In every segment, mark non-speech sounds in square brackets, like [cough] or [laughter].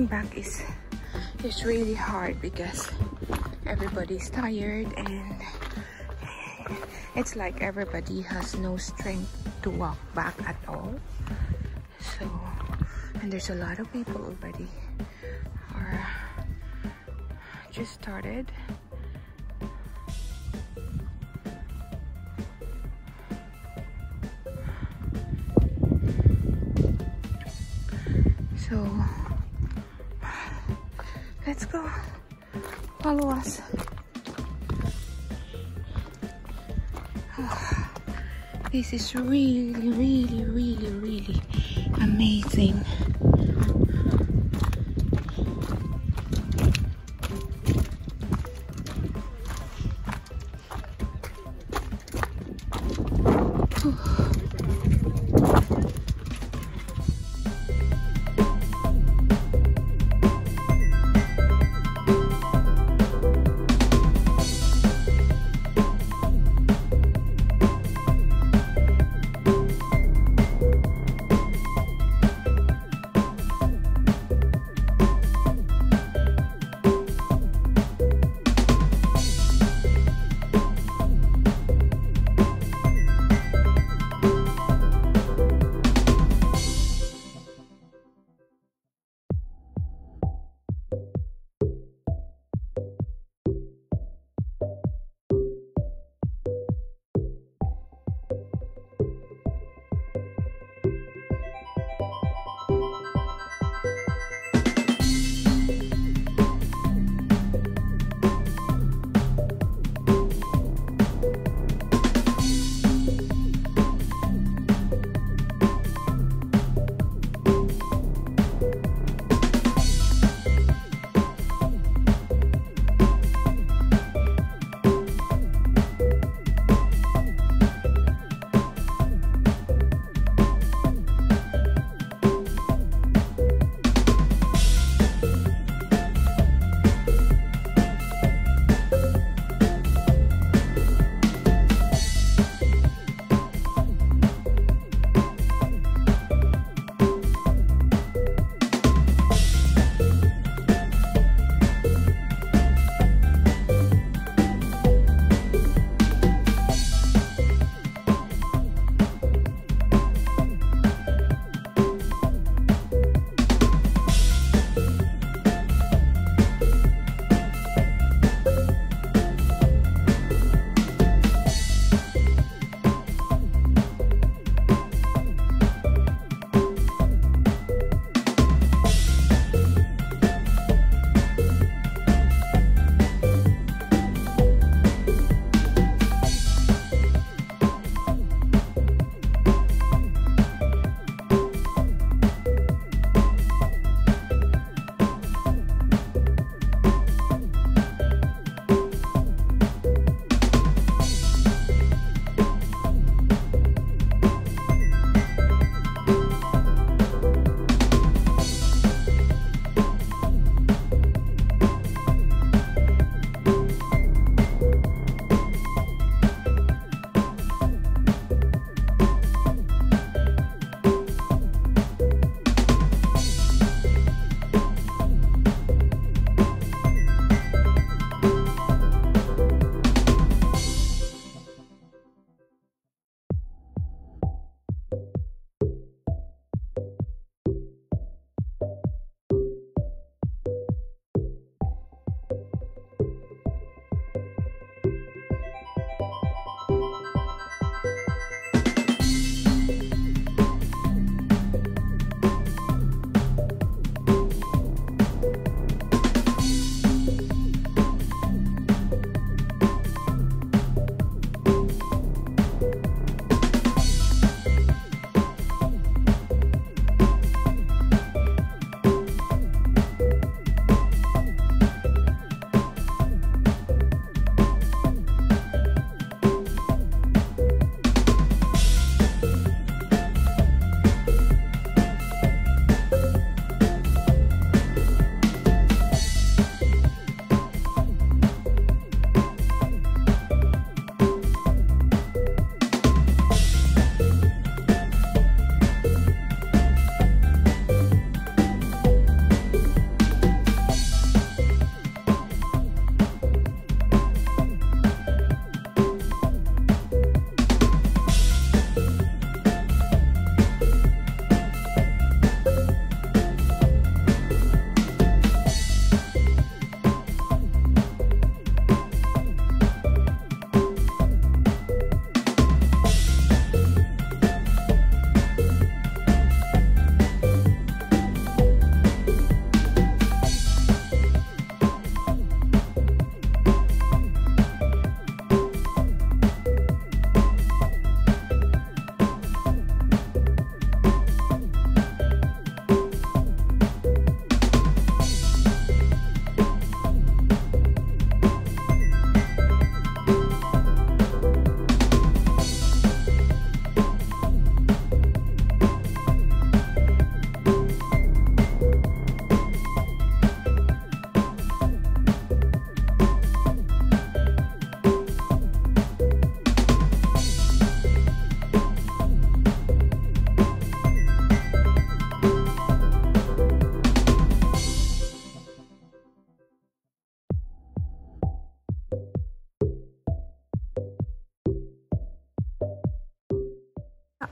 Going back is is really hard because everybody's tired and it's like everybody has no strength to walk back at all. So and there's a lot of people already are just started So, let's go. Follow us. This is really, really, really, really amazing.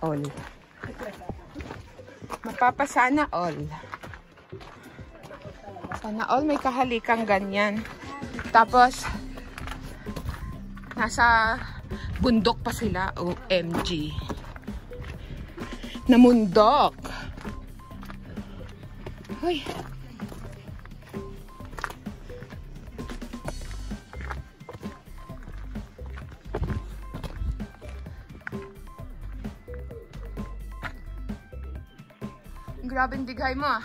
All. Mapapasana all. Sana all may kahalikang ganyan. Tapos, nasa bundok pa sila. OMG. Namundok. Hoy. Grabing dighay mo ah.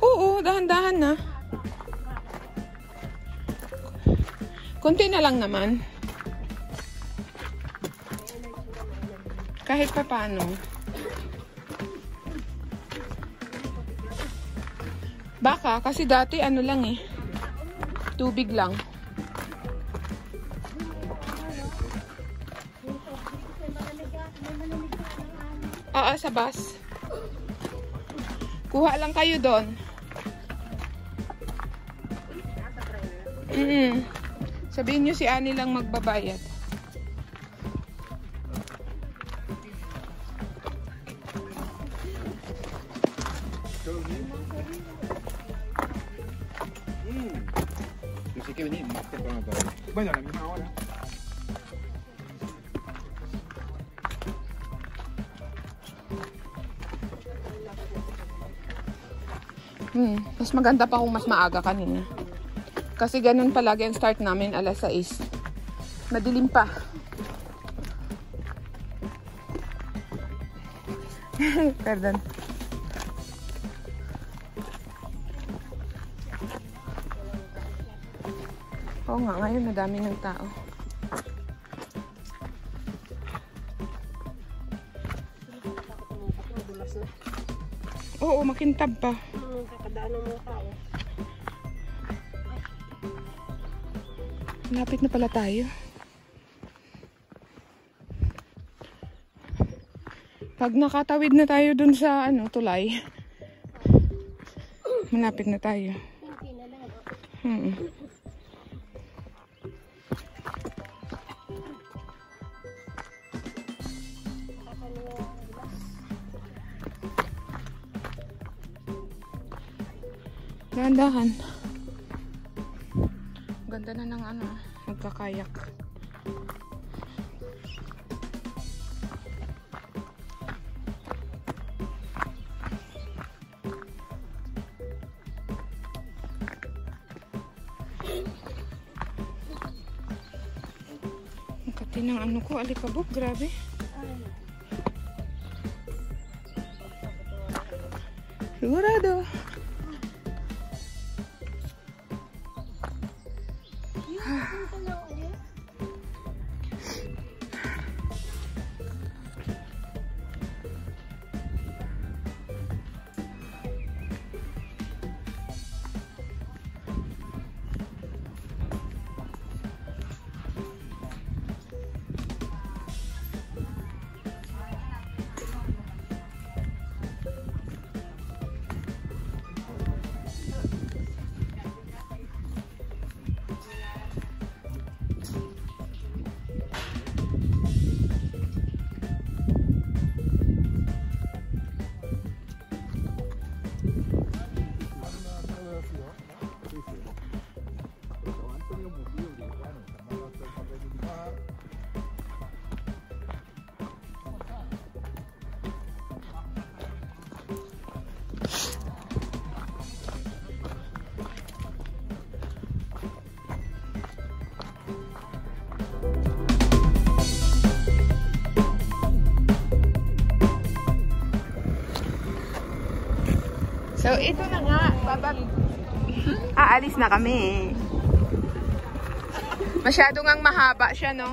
Oo, dahan-dahan na. Kunti na lang naman. Kahit pa paano. Baka, kasi dati ano lang eh. Tubig lang. Oo, sa bus. Kuha lang kayo doon. Mm -mm. Sabihin nyo si Ani lang magbabayad. Yo sé que venís más temprano. Bueno, a la misma hora. Hmm, mas maganda pa kung mas maaga kanina. Kasi ganun palagi ang start namin alas 6. Madilim pa. [laughs] Pardon. Oo nga, ngayon madami ng tao. Oo, makintab pa. Kakadaan ng mga tao. Lapit na pala tayo. Pag nakatawid na tayo dun sa ano, tulay. Malapit na tayo. Hmm. Dahan-dahan. Ganda na ng ano, magkakayak. Ang kati ng ano ko, alikabok, grabe. Sigurado. は、So, ito na nga. Babab... [laughs] Aalis na kami. Masyado ngang mahaba siya, no?